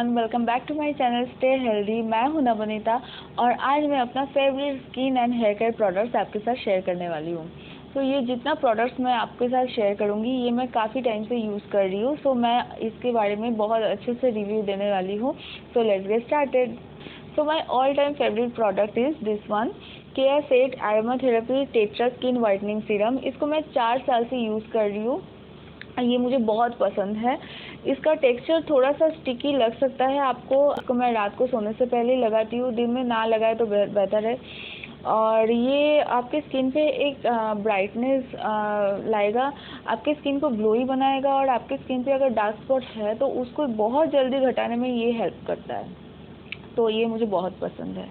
Everyone welcome back to my channel stay healthy मैं हूँ नवनीता और आज मैं अपना favourite skin and hair care products आपके साथ शेयर करने वाली हूँ। तो ये जितना प्रोडक्ट्स मैं आपके साथ शेयर करूँगी ये मैं काफ़ी टाइम से यूज़ कर रही हूँ। सो so, मैं इसके बारे में बहुत अच्छे से रिव्यू देने वाली हूँ। So let's get started so my all time favourite product is this one care set aromatherapy tetra skin whitening serum इसको मैं चार साल से यूज़ कर रही हूँ। ये मुझे बहुत पसंद है। इसका टेक्सचर थोड़ा सा स्टिकी लग सकता है। आपको आपको मैं रात को सोने से पहले लगाती हूँ। दिन में ना लगाए तो बेहतर है। और ये आपके स्किन पे एक ब्राइटनेस लाएगा। आपके स्किन को ग्लोई बनाएगा और आपके स्किन पे अगर डार्क स्पॉट है तो उसको बहुत जल्दी घटाने में ये हेल्प करता है। तो ये मुझे बहुत पसंद है।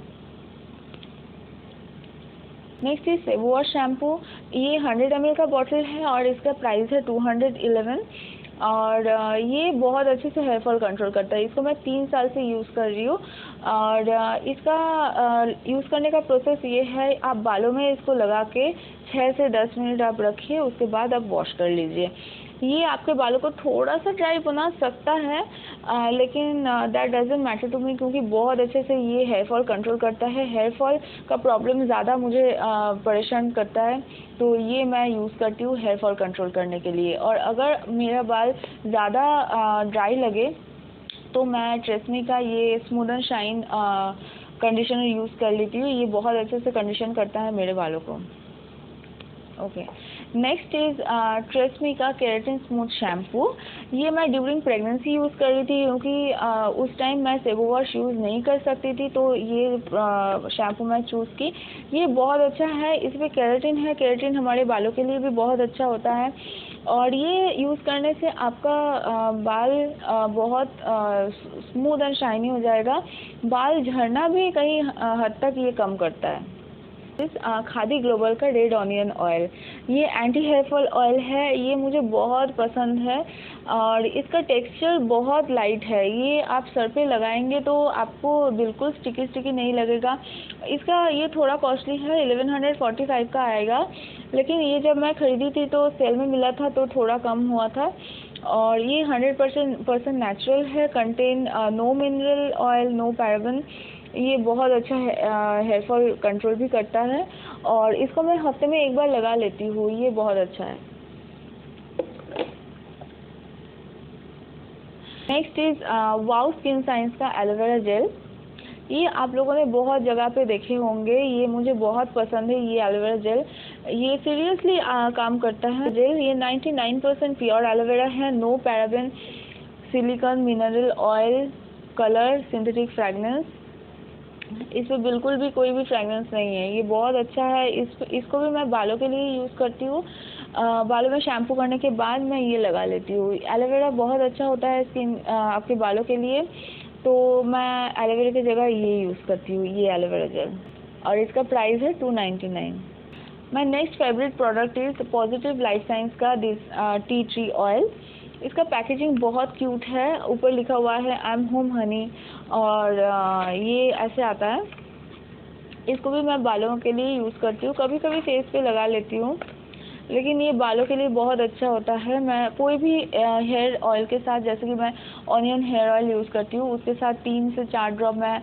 नेक्स्ट इज़ सेवोआ शैम्पू ये हंड्रेड एम का बॉटल है और इसका प्राइस है टू हंड्रेड इलेवन और ये बहुत अच्छे से हेयर फॉल कंट्रोल करता है। इसको मैं तीन साल से यूज़ कर रही हूँ। और इसका यूज़ करने का प्रोसेस ये है, आप बालों में इसको लगा के छः से दस मिनट आप रखिए, उसके बाद आप वॉश कर लीजिए। ये आपके बालों को थोड़ा सा ड्राई बना सकता है आ, लेकिन that doesn't matter to me क्योंकि बहुत अच्छे से ये हेयर फॉल कंट्रोल करता है। हेयर फॉल का प्रॉब्लम ज़्यादा मुझे परेशान करता है तो ये मैं यूज़ करती हूँ हेयर फॉल कंट्रोल करने के लिए। और अगर मेरा बाल ज़्यादा ड्राई लगे तो मैं ट्रेसमी का ये smooth and shine conditioner use कर लेती हूँ। ये बहुत अच्छे से कंडीशन करता है मेरे बालों को। ओके नेक्स्ट इज़ ट्रेसमी का केराटिन स्मूथ शैम्पू ये मैं ड्यूरिंग प्रेगनेंसी यूज़ कर रही थी क्योंकि uh, उस टाइम मैं सेबो वॉश यूज़ नहीं कर सकती थी तो ये शैम्पू uh, मैं चूज़ की। ये बहुत अच्छा है इसमें केराटिन है केराटिन हमारे बालों के लिए भी बहुत अच्छा होता है। और ये यूज़ करने से आपका uh, बाल बहुत स्मूथ एंड शाइनी हो जाएगा। बाल झड़ना भी कहीं हद तक ये कम करता है। खादी ग्लोबल का रेड ऑनियन ऑयल ये एंटी हेयर फॉल ऑयल है, ये मुझे बहुत पसंद है और इसका टेक्सचर बहुत लाइट है। ये आप सर पे लगाएँगे तो आपको बिल्कुल स्टिकी स्टिकी नहीं लगेगा। इसका ये थोड़ा कॉस्टली है एलेवन हंड्रेड फोर्टी फाइव का आएगा। लेकिन ये जब मैं ख़रीदी थी तो सेल में मिला था तो थोड़ा कम हुआ था। और ये हंड्रेड परसेंट परसेंट नेचुरल है contain no mineral oil no paraben ये बहुत अच्छा हेयर फॉल कंट्रोल भी करता है और इसको मैं हफ़्ते में एक बार लगा लेती हूँ, ये बहुत अच्छा है। Next is wow skin science का एलोवेरा जेल ये आप लोगों ने बहुत जगह पे देखे होंगे, ये मुझे बहुत पसंद है, ये एलोवेरा जेल ये सीरियसली काम करता है। जेल ये 99 परसेंट प्योर एलोवेरा है no paraben silicone mineral oil colour synthetic fragrance इसमें बिल्कुल भी कोई भी फ्रेगनेंस नहीं है। ये बहुत अच्छा है। इस, इसको भी मैं बालों के लिए यूज़ करती हूँ। बालों में शैम्पू करने के बाद मैं ये लगा लेती हूँ। एलोवेरा बहुत अच्छा होता है स्किन आपके बालों के लिए। तो मैं एलोवेरा की जगह ये यूज़ करती हूँ, ये एलोवेरा जेल और इसका प्राइस है two ninety nine next favourite product is positive life science का दिस टी ट्री ऑयल इसका पैकेजिंग बहुत क्यूट है। ऊपर लिखा हुआ है आई एम होम हनी और ये ऐसे आता है। इसको भी मैं बालों के लिए यूज़ करती हूँ। कभी कभी फेस पे लगा लेती हूँ। लेकिन ये बालों के लिए बहुत अच्छा होता है। मैं कोई भी हेयर ऑयल के साथ, जैसे कि मैं ऑनियन हेयर ऑयल यूज़ करती हूँ, उसके साथ तीन से चार ड्रॉप मैं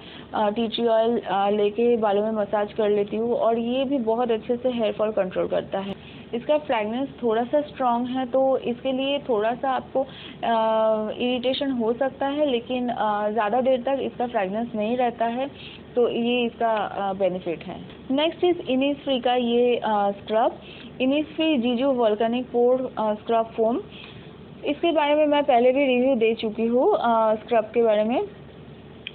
टी ट्री ऑयल लेके बालों में मसाज कर लेती हूँ। और ये भी बहुत अच्छे से हेयर फॉल कंट्रोल करता है। इसका फ्रेगनेंस थोड़ा सा स्ट्रॉन्ग है तो इसके लिए थोड़ा सा आपको इरिटेशन हो सकता है, लेकिन ज़्यादा देर तक इसका फ्रेगनेंस नहीं रहता है तो ये इसका बेनिफिट है। नेक्स्ट इज़ इनिस फ्री का ये scrub Innisfree Jeju volcanic pore scrub foam इसके बारे में मैं पहले भी रिव्यू दे चुकी हूँ स्क्रब के बारे में।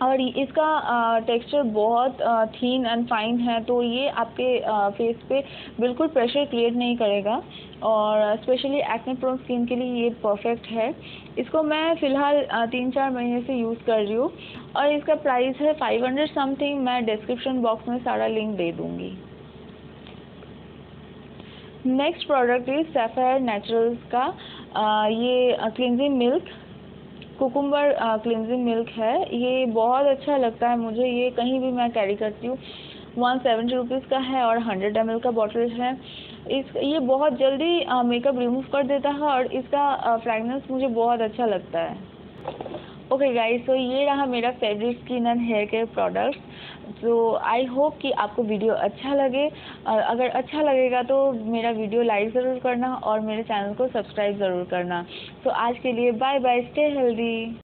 और इसका टेक्सचर बहुत थीन एंड फाइन है तो ये आपके फेस पे बिल्कुल प्रेशर क्रिएट नहीं करेगा। और स्पेशली एक्ने प्रोन स्किन के लिए ये परफेक्ट है। इसको मैं फ़िलहाल तीन चार महीने से यूज़ कर रही हूँ। और इसका प्राइस है फाइव हंड्रेड समथिंग मैं डिस्क्रिप्शन बॉक्स में सारा लिंक दे दूँगी। Next product is sapphire naturals का आ, ये cleansing milk cucumber cleansing milk है। ये बहुत अच्छा लगता है मुझे। ये कहीं भी मैं कैरी करती हूँ। वन सेवेंटी रुपीज़ का है और हंड्रेड एम का बॉटल है। इस, ये बहुत जल्दी मेकअप रिमूव कर देता है और इसका फ्रेगनेंस मुझे बहुत अच्छा लगता है। ओके गाइस तो ये रहा मेरा favourite skin and hair care products तो आई होप कि आपको वीडियो अच्छा लगे। और अगर अच्छा लगेगा तो मेरा वीडियो लाइक ज़रूर करना और मेरे चैनल को सब्सक्राइब ज़रूर करना। तो आज के लिए बाय बाय स्टे हेल्दी